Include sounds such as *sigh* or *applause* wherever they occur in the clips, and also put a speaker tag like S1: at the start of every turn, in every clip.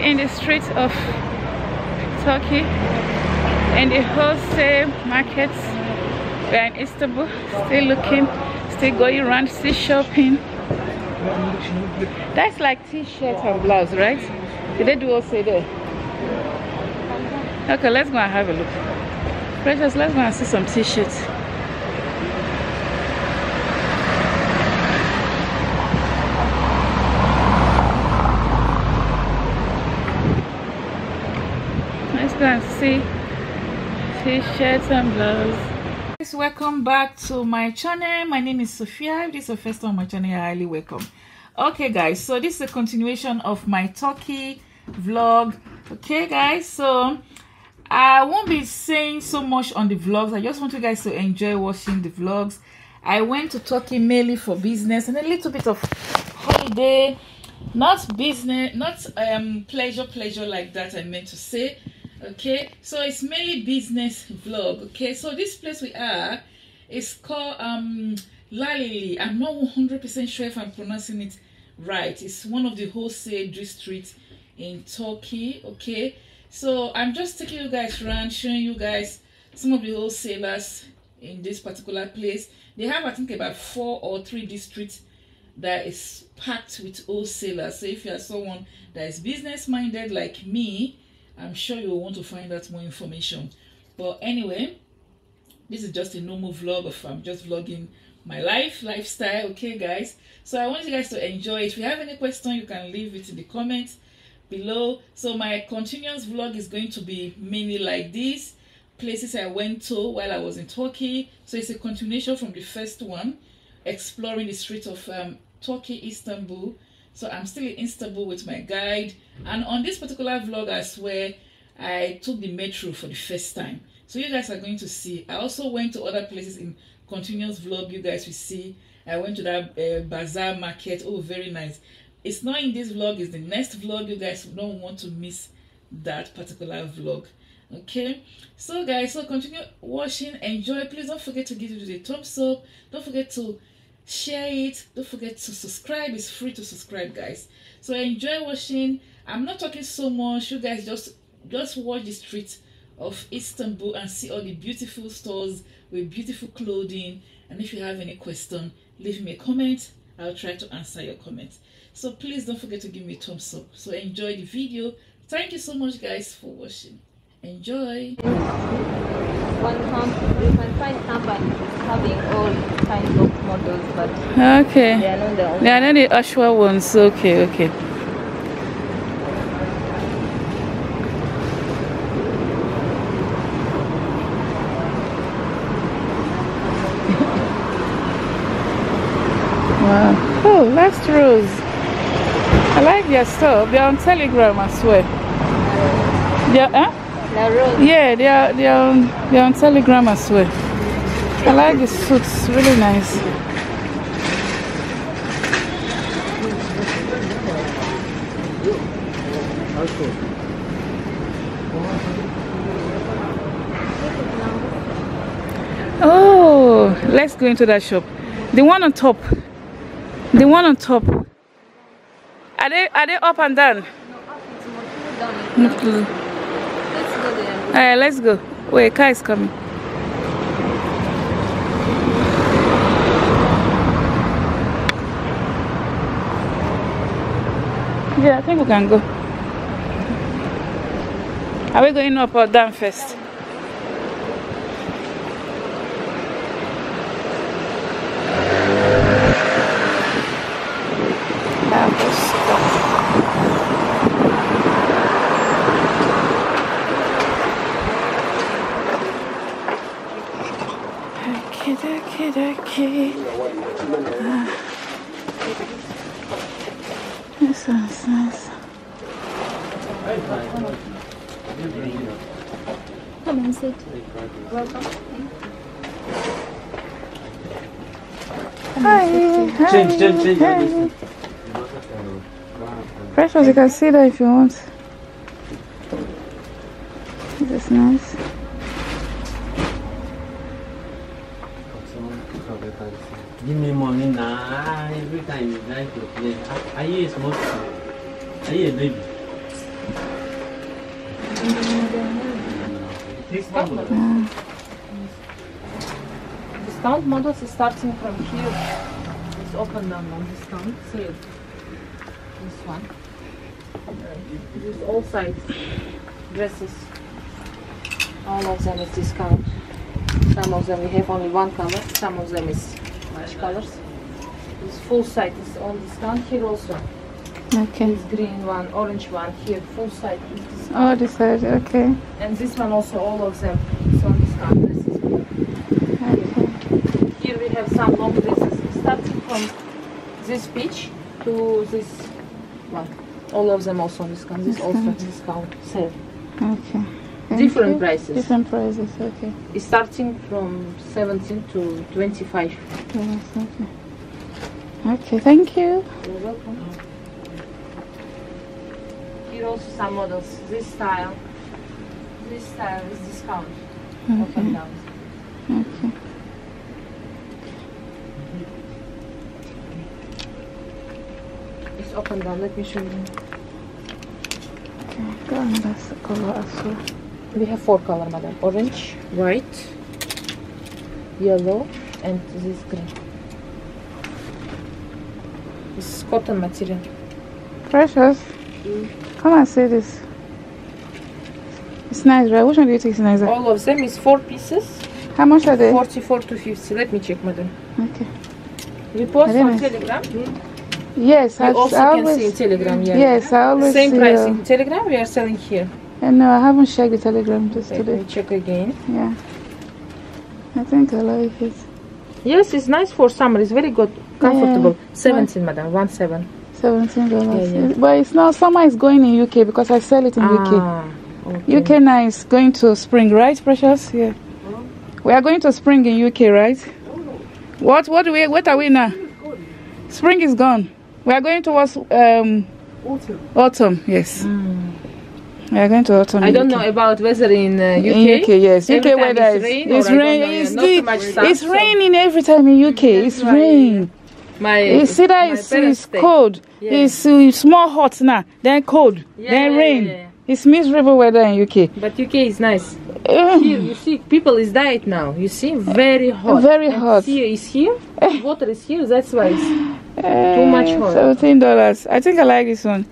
S1: in the streets of Turkey in the wholesale markets. We are in Istanbul, still looking, still going around, still shopping. That's like t-shirt and blouse, right? Did they do also there? Okay, let's go and have a look. Precious, let's go and see some t-shirts. Let's go and see t-shirts and blouse. Welcome back to my channel. My name is Sophia. If this is the first time on my channel, you're highly welcome. Okay, guys, so this is a continuation of my Turkey vlog. Okay, guys, so I won't be saying so much on the vlogs. I just want you guys to enjoy watching the vlogs. I went to Turkey mainly for business and a little bit of holiday. Not business, not um pleasure, pleasure like that I meant to say okay so it's mainly business vlog okay so this place we are is called um Lalili. I'm not 100% sure if I'm pronouncing it right. It's one of the wholesale districts in Turkey. Okay, so I'm just taking you guys around, showing you guys some of the wholesalers in this particular place. They have, I think, about four or three districts that is packed with wholesalers. So if you are someone that is business minded like me, I'm sure you'll want to find out more information. But anyway, this is just a normal vlog of I'm just vlogging my life, lifestyle, okay guys? So I want you guys to enjoy it. If you have any question, you can leave it in the comments below. So my continuous vlog is going to be mainly like this. Places I went to while I was in Turkey. So it's a continuation from the first one. Exploring the streets of um, Turkey, Istanbul. So I'm still in Istanbul with my guide. And on this particular vlog, I swear, I took the metro for the first time. So you guys are going to see. I also went to other places in continuous vlog. You guys will see. I went to that uh, bazaar market. Oh, very nice. It's not in this vlog. It's the next vlog. You guys don't want to miss that particular vlog. Okay. So guys, so continue watching. Enjoy. Please don't forget to give it a thumbs up. Don't forget to share it. Don't forget to subscribe. It's free to subscribe guys. So enjoy watching. I'm not talking so much. You guys just just watch the streets of istanbul and see all the beautiful stores with beautiful clothing. And if you have any question leave me a comment. I'll try to answer your comment. So please don't forget to give me a thumbs up. So enjoy the video. Thank you so much guys for watching. Enjoy
S2: one camp, you can find having all kinds of models, but
S1: okay.
S2: They are not the
S1: they are not the actual ones. Okay okay. *laughs* Wow. Oh last rose. I like their stuff. They're on telegram i swear. Yeah huh? Yeah, they are they are on, they are on Telegram as well. I like the suits, really nice. Oh, let's go into that shop. The one on top. The one on top. Are they are they up and down? Not close.
S2: Let's there.
S1: Alright, let's go. Wait, car is coming. Yeah, I think we can go. Are we going up or down first? Down first. Okay, okay, okay. Ah. This sounds nice.
S2: Come and sit. Welcome.
S1: Hi, hi,
S3: Change, change, change.
S1: hi. Precious, you can see that if you want.
S2: Starting from here. It's open down on discount sale. This one. This is all size dresses. All of them is discount. Some of them we have only one color. Some of them is much colors. This full site is on discount here also.
S1: Okay.
S2: This green one, orange one here, full site is discount.
S1: Oh, this side. Okay.
S2: And this one also, all of them is on discount dresses.
S1: Okay.
S2: Here we have some long dresses starting from this beach to this one. All of them also on discount. This also discount sale.
S1: Okay. Thank
S2: Different
S1: you.
S2: prices.
S1: Different prices. Okay.
S2: It's starting from 17 to 25.
S1: Yes, okay. Okay. Thank you.
S2: You're welcome. Here also some models. This style. This style is discount. Up and down.
S1: Okay.
S2: It's up and down. Let me show you.
S1: Okay. Go. That's the color.
S2: We have four color, madam. Orange, white, yellow, and this green. This is cotton material.
S1: Precious. Come and see this. It's nice, right? Which one do you think is nicer?
S2: All of them is four pieces,
S1: How much are they?
S2: 44 to 50. Let me check, madam.
S1: Okay.
S2: We post on? Telegram. Hmm?
S1: Yes,
S2: You
S1: I,
S2: also
S1: I
S2: can
S1: always.
S2: see in Telegram, yeah.
S1: Yes, I always
S2: Same
S1: see.
S2: price
S1: uh,
S2: in Telegram. We are selling here.
S1: And no, I haven't checked the telegram just
S2: Let
S1: today.
S2: me check again.
S1: Yeah. I think I like it.
S2: Yes, it's nice for summer. It's very good, comfortable. 17, madam. One seven.
S1: Seventeen dollars.
S2: Yeah, yeah.
S1: But it's not summer is going in UK because I sell it in
S2: Ah,
S1: UK.
S2: okay.
S1: UK now is going to spring, right, Precious? Yeah. We are going to spring in UK, right? What? What do we? What are we now? Spring is gone. We are going towards um, autumn. Autumn, yes. We are going to autumn.
S2: I don't
S1: UK.
S2: know about weather in uh, UK.
S1: In UK, yes.
S2: Every
S1: UK
S2: time
S1: weather
S2: it's
S1: is
S2: rain
S1: it's
S2: or I
S1: rain.
S2: know,
S1: It's,
S2: not
S1: the-
S2: too much sun,
S1: it's
S2: so-
S1: raining every time in UK. It's
S2: why,
S1: rain.
S2: My
S1: It's either
S2: my
S1: it's, it's cold,
S2: Yeah.
S1: it's, it's more hot now, then cold,
S2: Yeah,
S1: then
S2: yeah,
S1: rain.
S2: yeah, yeah.
S1: It's miserable weather in UK.
S2: But UK is nice.
S1: Uh,
S2: Here you see people is diet now. You see very hot.
S1: Very
S2: And
S1: hot.
S2: Here is here. *laughs* Water is here. That's why it's too much hot.
S1: Seventeen dollars. I think I like this one.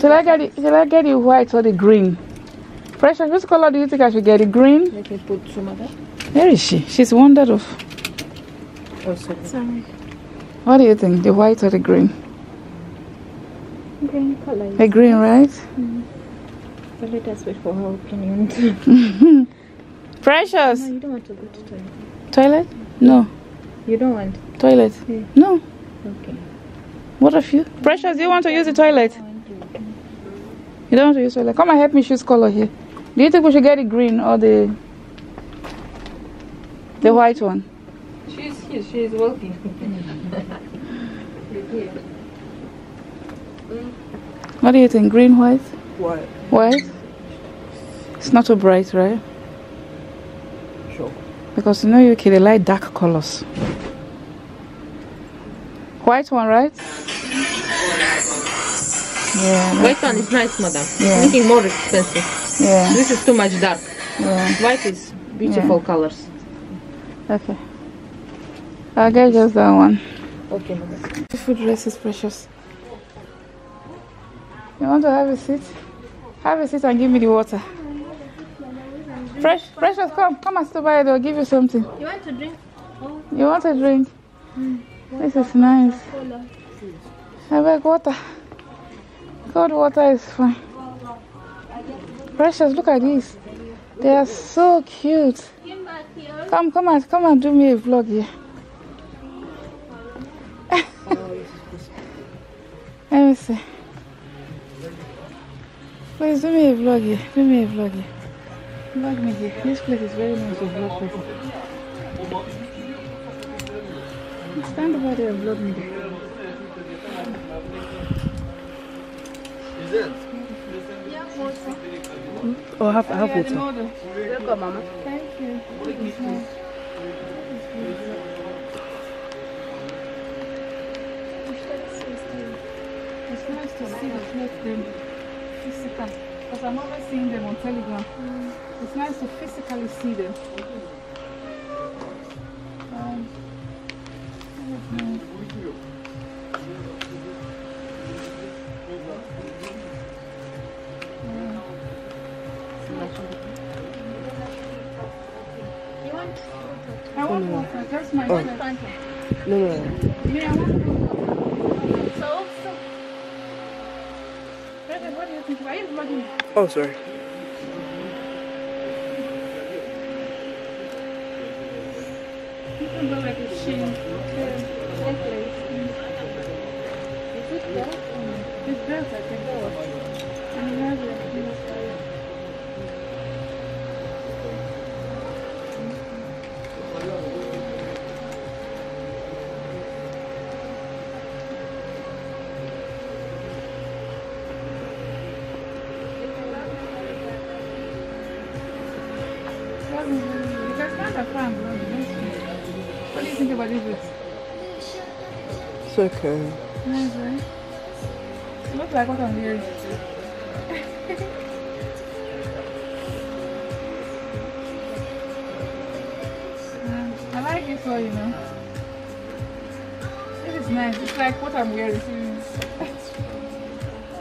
S1: Shall I get it? Shall I get the white or the green? Precious, which color do you think I should get? The green?
S2: Let me put some of that.
S1: Where is she? She's wandered off.
S2: Also.
S4: Oh, sorry.
S1: What do you think? The white or the green?
S4: Green color.
S1: The green, right?
S4: But let us wait for her opinion. *laughs*
S1: Precious.
S4: no, you don't want to go to toilet.
S1: Toilet? No.
S4: You don't want.
S1: Toilet?
S4: Yeah.
S1: No.
S4: Okay.
S1: What of you? Precious, do you want to use the toilet? You don't want to use toilet. Come and help me choose color here. Do you think we should get the green or the the white one?
S2: She's here. She is working.
S1: What do you think? Green, white?
S3: White.
S1: White? It's not too bright, right?
S3: Sure.
S1: Because you know UK they like dark colors. White one, right? Yeah,
S2: White one is nice, madam.
S1: Yeah.
S2: Making more expensive.
S1: yeah,
S2: This is too much dark.
S1: yeah.
S2: White is beautiful colors.
S1: Okay. I'll get just that one.
S2: Okay, madam.
S1: food dress is precious. You want to have a seat? Have a seat and give me the water. Fresh, precious, come, come and sit by it. I'll give you something.
S4: You want to drink?
S1: You want a drink? Mm. This is nice. I beg water. Cold water is fine. Precious, look at these. They are so cute. Come, come and come and do me a vlog here. *laughs* Let me see. Please do me a vlog here. Do me a vlog here. Vlog me here. This place is very nice to vlog people. Stand over there and vlog me there.
S3: Oh, have, have water.
S4: Welcome, Mama.
S1: Thank you. It's nice. It's nice to see the place then. Just. Because I'm always seeing them on Telegram. It's nice to physically see them. Water. That's my
S3: Oh. No, no, no.
S1: Me, I want water. So, so. What do you think? Are you vlogging?
S3: Oh, sorry.
S1: It's
S3: okay. *laughs*
S1: Nice, right? It looks like what I'm wearing. *laughs* Yeah, I like this one, you know. It is nice. It's like what I'm wearing. *laughs*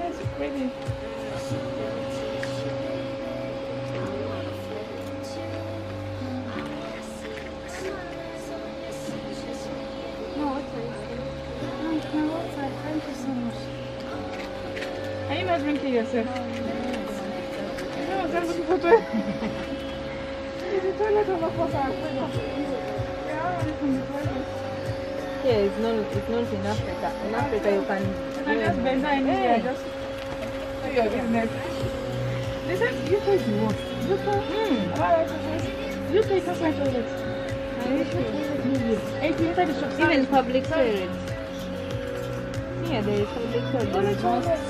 S1: It's pretty. You not? No, I'm looking for toilet. Is the toilet on the floor? Yeah, I'm from the toilet.
S4: Yeah, it's not, it's not in Africa. In Africa, you can.
S1: I just bend down here, just do your business. Said UK is the worst. UK,
S4: Hmm.
S1: am I right to say? Is my toilet. And if you enter the shop,
S4: Even public toilets. Yeah, there is public toilet.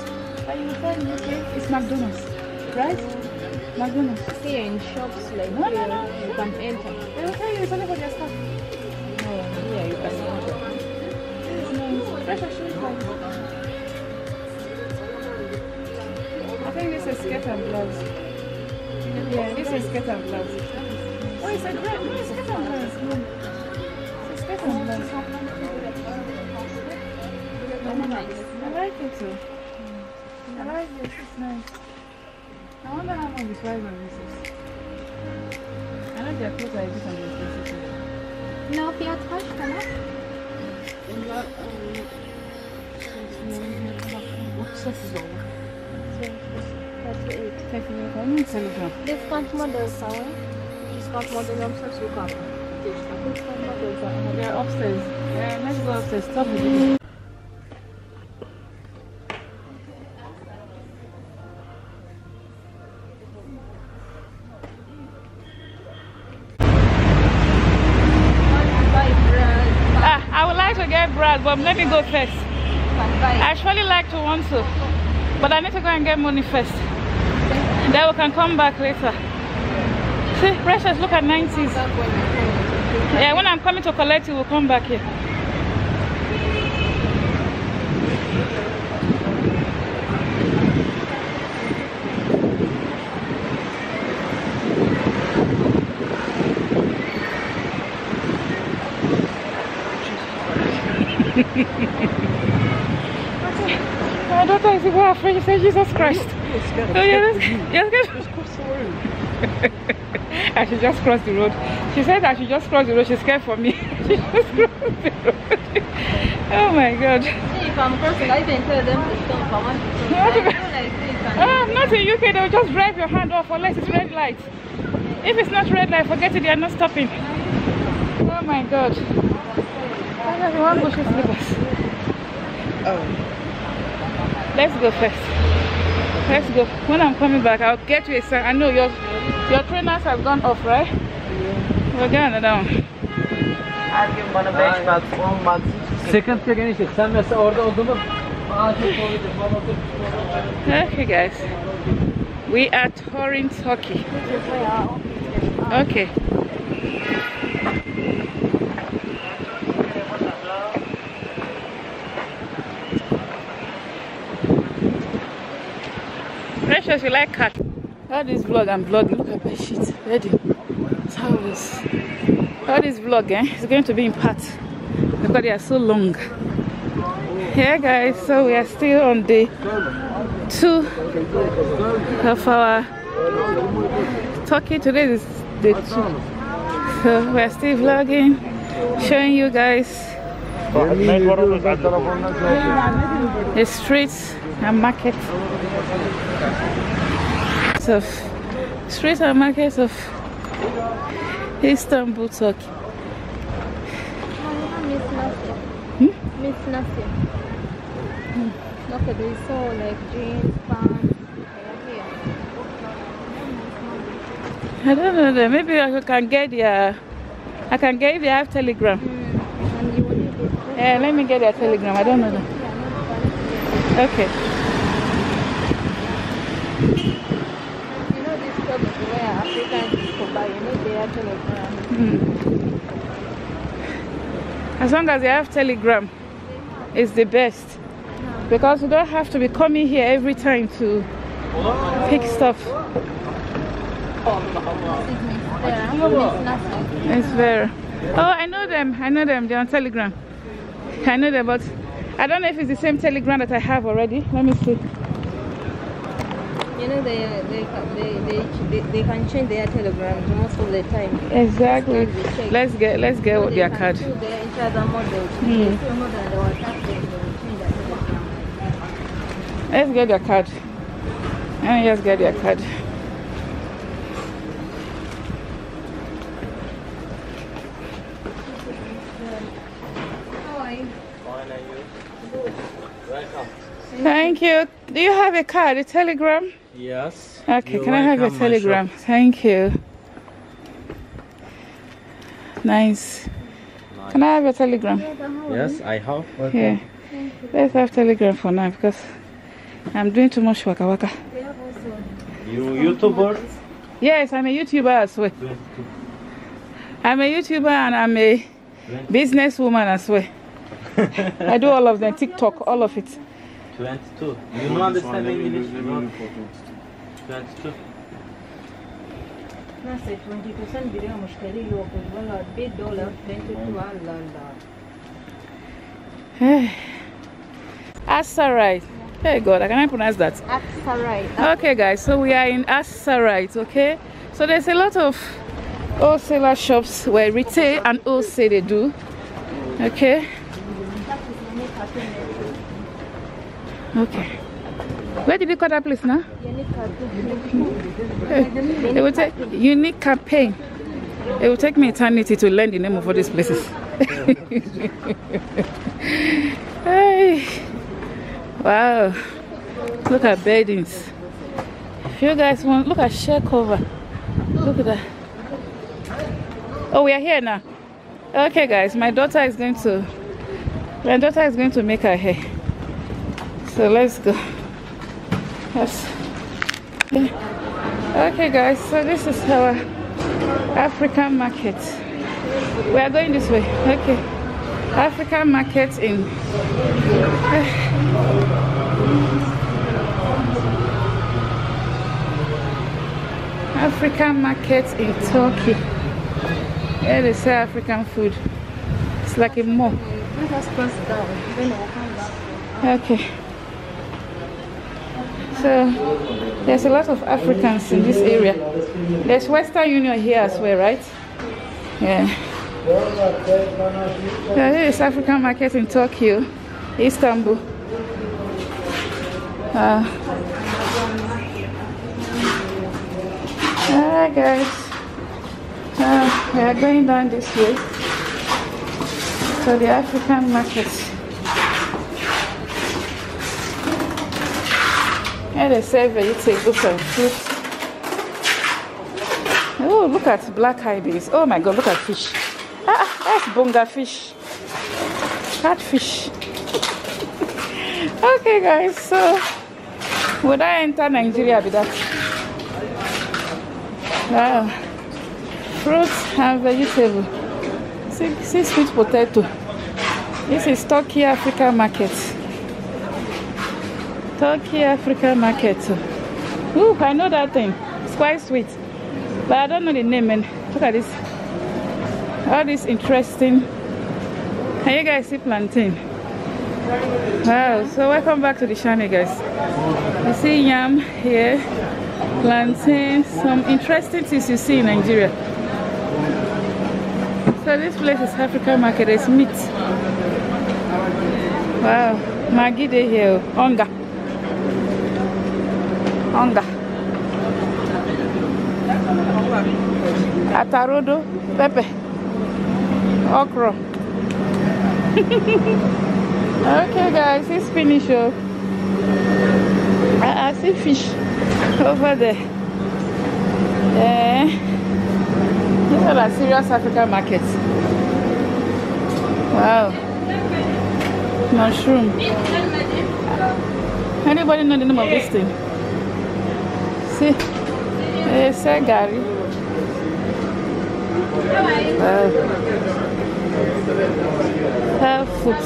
S1: Only
S4: There is
S1: toilet
S4: most
S1: that you find in UK is McDonald's, right? McDonald's.
S4: here in shops like
S1: No, no,
S4: here,
S1: no.
S4: you can enter.
S1: They will tell you it's only for their staff.
S4: No, here you can enter.
S1: This is nice. Fresh and. I think this is skirt and blouse. Yeah, this is skirt and blouse. Oh, it's a great. No, it's skirt and blouse. No. It's skirt and blouse. I like it too. Like this. It's nice. I wonder how much the price of this is. I know clothes are a bit on expensive side.
S4: No, kaç tane? Discount models are Discount model să sucam. Discount models are
S1: They're upstairs. Yeah, let's go upstairs. Stop video. Let me go first. I actually like to want to, but I need to go and get money first. Then we can come back later. See, precious, look at 90s.
S4: back when you come.
S1: Yeah, when I'm coming to collect it, we'll come back here. My daughter is even afraid. She said, Jesus Christ. Oh, yeah, let's, yes, get,
S3: Just cross the road.
S1: I should just cross the road. She said I should just cross the road. She's scared for me. *laughs* she just crossed the road. oh my god.
S4: See, if I'm crossing, I even tell them to stop. I want to
S1: You want
S4: I
S1: go-
S4: feel like they.
S1: Ah, not in UK. They'll just drive your hand off unless it's red light. If it's not red light, forget it. They are not stopping. Oh my god. I have one bushy slippers.
S3: Oh,
S1: Let's go first. Let's go. When I'm coming back, I'll get you a sign. I know your your trainers have gone off, right? We'll get another one.
S5: Her gün bana 5 mat, 10 mat. Sıkıntı yok enişte. Sen mesela orada olduğumu ağacı koydum. Bana otur.
S1: Okay, guys. We are touring Turkey. Okay. Sure you like cat. All this vlog I'm vlogging. Look at my shit. Ready. That's how this vlog, eh? It's going to be in parts because they are so long. Yeah, guys. So we are still on day two of our Turkey. Today is day two. So we're still vlogging, showing you guys the streets and market of streets and markets of Istanbul, Turkey.
S4: Miss nothing.
S1: Hmm?
S4: Look at this, so like jeans, pants.
S1: I don't know. Maybe I can get their. I can get have Telegram.
S4: Mm. And you will need this.
S1: Yeah, let me get their Telegram. I don't know. Okay.
S4: You know this club is where Africans people buy, you
S1: Hmm. As long as they have Telegram, it's the best because you don't have to be coming here every time to pick stuff. It's very. Oh, I know them. I know them. They're on Telegram. I know them, but I don't know if it's the same Telegram that I have already. Let me see.
S4: You know they they they they, they, they can change their telegrams most of the time.
S1: Exactly. Let's get let's get
S4: So they
S1: their card.
S4: their each other models.
S1: Hmm.
S4: They still know that they will tap them, they will change their telegram.
S1: Let's get their card. Let me just get their card. Thank you. Do you have a card, a telegram?
S5: Yes.
S1: Okay,
S5: You're
S1: can I have your telegram? Thank you. Nice. Can I have your telegram?
S5: Yes, I have.
S1: Yeah. Let's have telegram for now because I'm doing too much waka waka.
S5: You YouTuber?
S1: Yes, I'm a YouTuber as well. I'm a YouTuber and I'm a businesswoman as well. *laughs* I do all of them, TikTok, all of it.
S5: 22. You don't understand English? No. 22.
S4: Nasıl 20 sen biri müşteri yok. Valla 1 dolar 22 Allah Allah.
S1: Asarite. Hey God, I cannot pronounce that.
S4: Aksaray.
S1: Okay, guys, so we are in Asarite, okay? So there's a lot of wholesaler shops where retail and wholesale they do, okay? Okay. Where did you call that place now? Hey, it will take unique campaign. It will take me eternity to learn the name of all these places. *laughs* hey. Wow. Look at beddings. If you guys want, look at share cover. Look at that. Oh, we are here now. Okay, guys, my daughter is going to. My daughter is going to make her hair. So let's go. Yes. Okay, guys. So this is our African market. We are going this way. Okay. African market in. African market in Turkey. Yeah, they sell African food. It's like a mall.
S4: Let us cross down. Then we'll come back.
S1: Okay. So there's a lot of Africans in this area. There's Western Union here as well, right? Yeah. Yeah, this is African market in Tokyo, Istanbul. Uh, Alright guys. Uh, we are going down this way. So the African market. And they sell vegetables and fruits. Oh, look at black ibis. Oh my god, look at fish. Ah, ah, that's bonga fish. Catfish. *laughs* okay, guys, so would I enter Nigeria with that? Wow. Fruits and vegetable. See, see sweet potato. This is Turkey Africa market. Turkey Africa market. Ooh, I know that thing. It's quite sweet. But I don't know the name, man. Look at this. All this interesting. Can you guys see plantain? Wow, so welcome back to the channel, guys. You see yam here, plantain, some interesting things you see in Nigeria. So this place is African market, it's meat. Wow, Maggi day here, oh. onga. Onga. Atarodo, pepper, okra. *laughs* okay guys, it's finished. Oh. I, I see fish over there. Yeah. These are like serious African markets. Wow. Mushroom. Anybody know the name of this thing? See? It's a gari. Wow. Have food.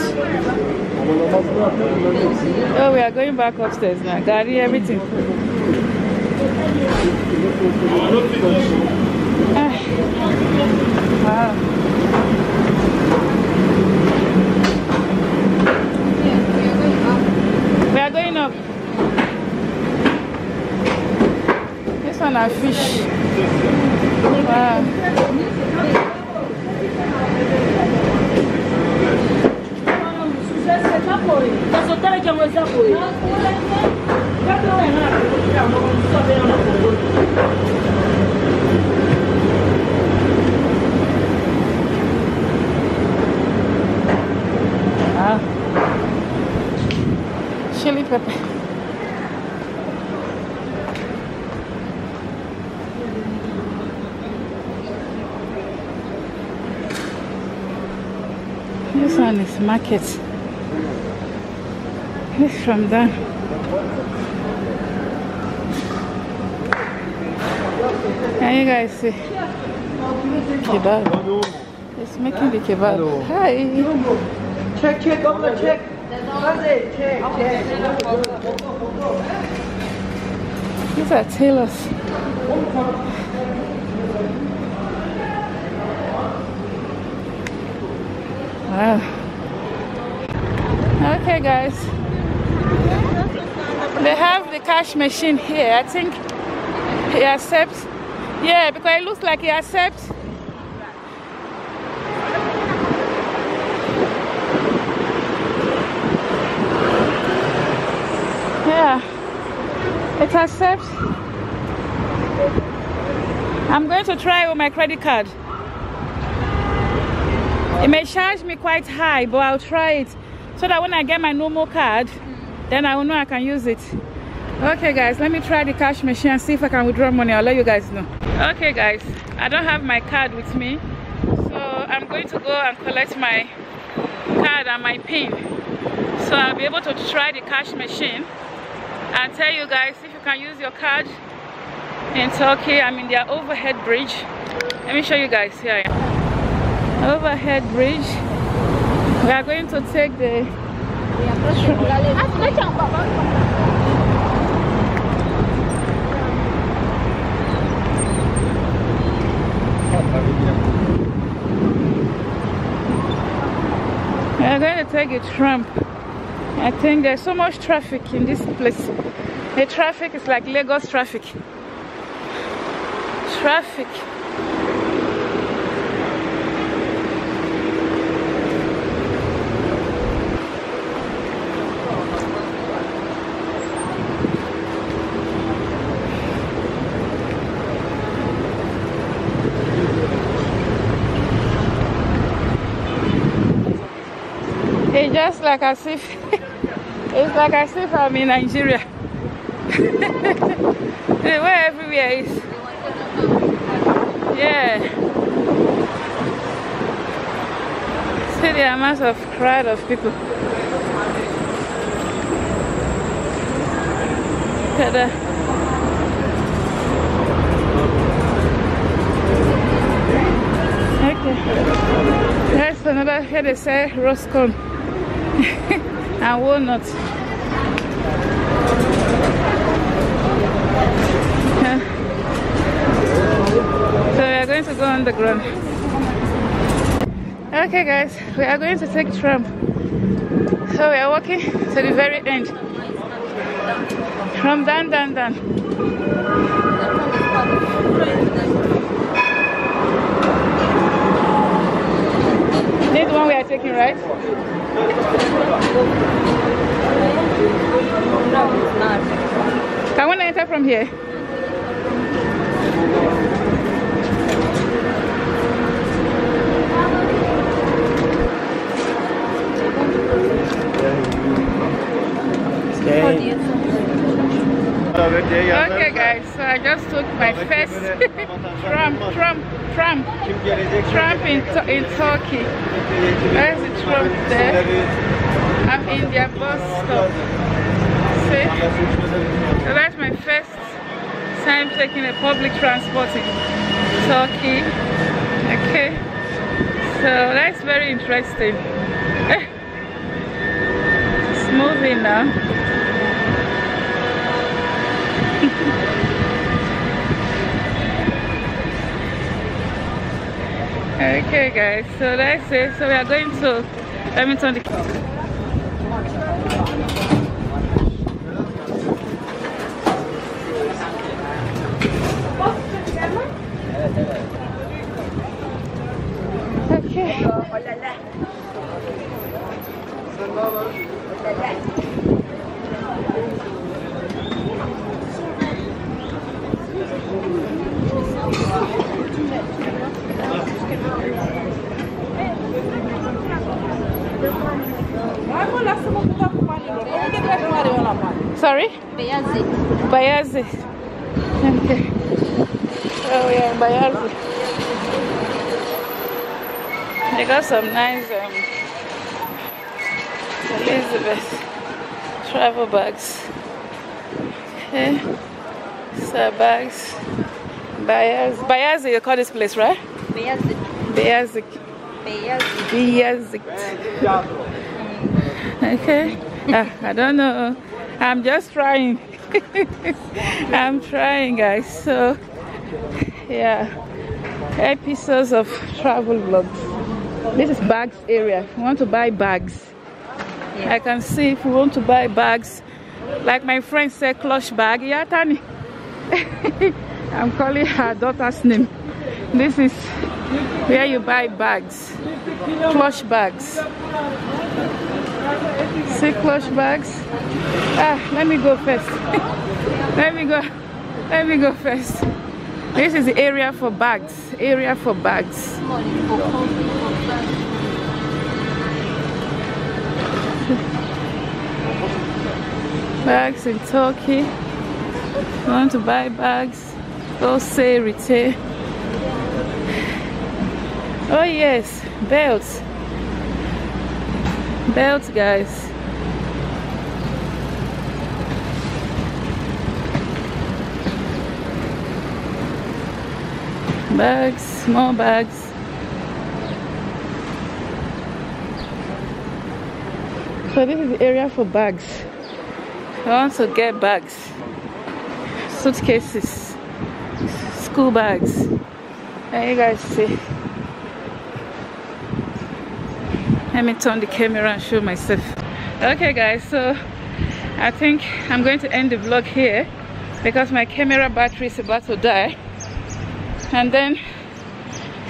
S1: Oh, we are going back upstairs now. Gari, everything. Ah. Wow. We are going up. This one are fish. Wow. Wow. Chili pepper. This one is market. This from there. Can you guys see? Kebab. It's making the kebab. Hi.
S3: Check, check, Uncle, check. That's it, check, check.
S1: These are tailors. Wow. Okay, guys. They have the cash machine here. I think he accepts. Yeah, because it looks like he accepts. Yeah, it accepts. I'm going to try with my credit card. It may charge me quite high, but I'll try it so that when I get my normal card, then I will know I can use it. Okay, guys, let me try the cash machine and see if I can withdraw money. I'll let you guys know. Okay, guys, I don't have my card with me, so I'm going to go and collect my card and my PIN so I'll be able to try the cash machine and tell you guys if you can use your card in Turkey. I'm in their overhead bridge. Let me show you guys here. Overhead bridge. We are going to take the we are going to take a tram. I think there's so much traffic in this place. The traffic is like Lagos traffic. Traffic. Just like as if *laughs* it's like as if I'm in Nigeria. *laughs* way everywhere is. Yeah. See the amount of crowd of people. Ta-da. Okay. That's another here they say Roscon and. *laughs* Yeah. So we are going to go on the ground. Okay guys, we are going to take tram. So we are walking to the very end. From down, down, down. This one we are taking, right? Can one enter from here? Okay guys, so I just took my first tram, tram, tram, tram in, in Turkey. There's the tram there. I'm in their bus stop. See? So that's my first time taking a public transport in Turkey. Okay. So that's very interesting. *laughs* it's moving now. *laughs* okay guys so that's it. So we are going to let me turn the Sorry?
S4: Bayazi.
S1: Bayazi. Okay. Oh yeah, Bayazi. They got some nice um, Elizabeth travel bags. Okay. So bags. Bayazi. Bayazi, you call this place, right?
S4: Bayazi.
S1: Bayazi.
S4: Bayazi.
S1: Bayazi. Okay. Uh, I don't know. I'm just trying. *laughs* I'm trying, guys. So, yeah, episodes of travel vlogs. This is bags area. You want to buy bags, yeah. I can see if we want to buy bags, like my friend said, clutch bag. Yeah, Tani. *laughs* I'm calling her daughter's name. This is where you buy bags, clutch bags. See clutch bags. Ah, let me go first. *laughs* let me go. Let me go first. This is the area for bags. Area for bags. bags in Turkey. Want to buy bags? Go say retail. Oh yes, belts. Belts guys. Bags small bags. So this is the area for bags. I want to get bags. Suitcases school bags. And you guys see? Let me turn the camera and show myself. Okay guys so i think i'm going to end the vlog here because my camera battery is about to die. And then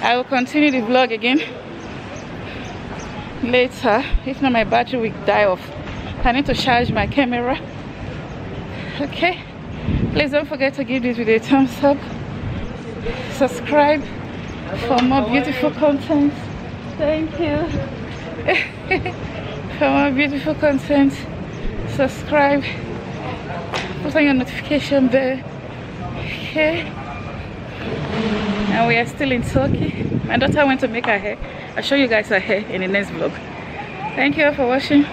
S1: i will continue the vlog again later. If not my battery will die off. I need to charge my camera. Okay please don't forget to give this video a thumbs up subscribe for more beautiful content. Thank you. *laughs* For more beautiful content subscribe. Put on your notification bell. Okay. And we are still in turkey. My daughter went to make her hair. I'll show you guys her hair in the next vlog. Thank you all for watching